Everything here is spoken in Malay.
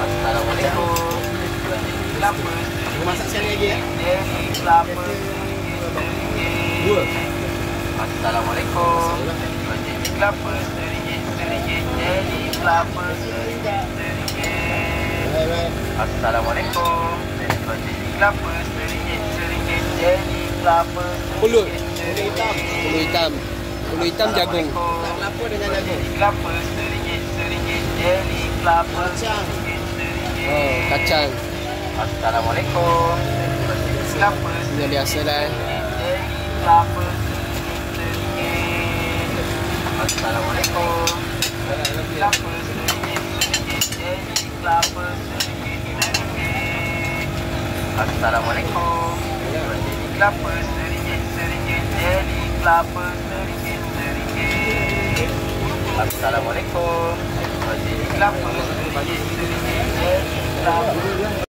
Assalamualaikum. Kelapa Masak sekali lagi ya. Kelapa Dua. Assalamualaikum. Jadi kelapa seringgit seringgit jadi kelapa seringgit seringgit. Baik baik. Assalamualaikum. Jadi kelapa seringgit seringgit jadi kelapa Pulut. Pulut hitam. Pulut hitam. Pulut hitam jagung. Kelapa dengan jagung. kelapa seringgit kelapa Kacang. Oh, kacang. Assalamualaikum. Kelapa Yang biasa lah. eh. kelapa Assalamualaikum. Kelapa sedikit sedikit jadi kelapa sedikit sedikit. Assalamualaikum. Jadi kelapa sedikit sedikit jadi kelapa sedikit sedikit. Assalamualaikum. Jadi kelapa